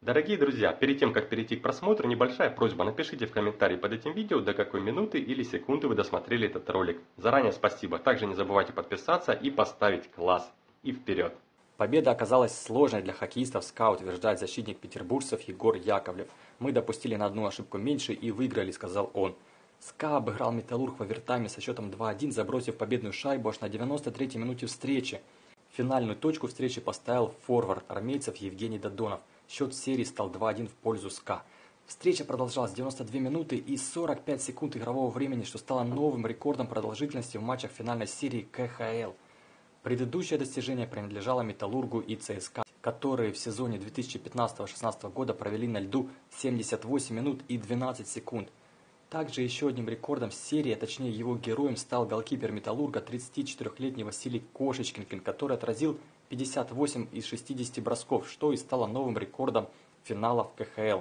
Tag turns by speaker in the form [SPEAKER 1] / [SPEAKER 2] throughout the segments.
[SPEAKER 1] Дорогие друзья, перед тем, как перейти к просмотру, небольшая просьба. Напишите в комментарии под этим видео, до какой минуты или секунды вы досмотрели этот ролик. Заранее спасибо. Также не забывайте подписаться и поставить класс. И вперед!
[SPEAKER 2] Победа оказалась сложной для хоккеистов СКА, утверждает защитник петербуржцев Егор Яковлев. «Мы допустили на одну ошибку меньше и выиграли», – сказал он. СКА обыграл Металлург в овертайме со счетом 2-1, забросив победную шайбу аж на 93-й минуте встречи. Финальную точку встречи поставил форвард армейцев Евгений Додонов – Счет серии стал 2-1 в пользу СКА. Встреча продолжалась 92 минуты и 45 секунд игрового времени, что стало новым рекордом продолжительности в матчах финальной серии КХЛ. Предыдущее достижение принадлежало Металлургу и ЦСКА, которые в сезоне 2015-16 года провели на льду 78 минут и 12 секунд. Также еще одним рекордом серии, а точнее его героем, стал голкипер Металлурга 34-летний Василий Кошечкин, который отразил 58 из 60 бросков, что и стало новым рекордом финалов КХЛ.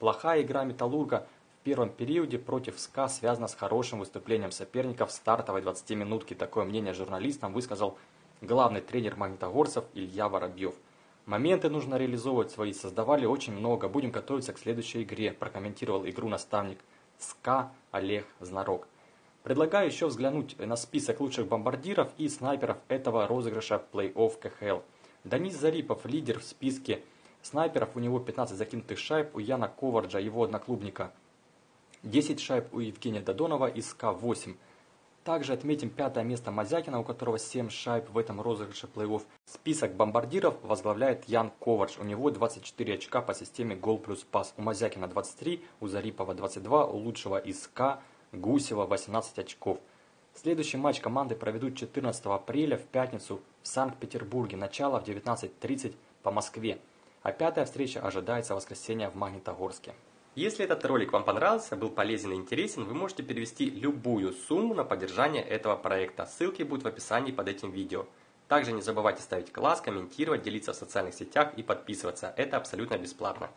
[SPEAKER 2] Плохая игра Металлурга в первом периоде против СКА связана с хорошим выступлением соперников в стартовой 20-минутке. Такое мнение журналистам высказал главный тренер магнитогорцев Илья Воробьев. Моменты нужно реализовывать свои, создавали очень много, будем готовиться к следующей игре, прокомментировал игру наставник СКА Олег Знарок. Предлагаю еще взглянуть на список лучших бомбардиров и снайперов этого розыгрыша плей-офф КХЛ. Данис Зарипов лидер в списке снайперов, у него 15 закинутых шайб, у Яна Коварджа, его одноклубника 10 шайб, у Евгения Додонова из К8. Также отметим пятое место Мазякина, у которого 7 шайб в этом розыгрыше плей-офф. Список бомбардиров возглавляет Ян Ковардж. У него 24 очка по системе гол плюс пас. У Мазякина 23, у Зарипова 22, у лучшего из К Гусева 18 очков. Следующий матч команды проведут 14 апреля в пятницу в Санкт-Петербурге, начало в 19.30 по Москве, а пятая встреча ожидается в воскресенье в Магнитогорске.
[SPEAKER 1] Если этот ролик вам понравился, был полезен и интересен, вы можете перевести любую сумму на поддержание этого проекта. Ссылки будут в описании под этим видео. Также не забывайте ставить класс, комментировать, делиться в социальных сетях и подписываться. Это абсолютно бесплатно.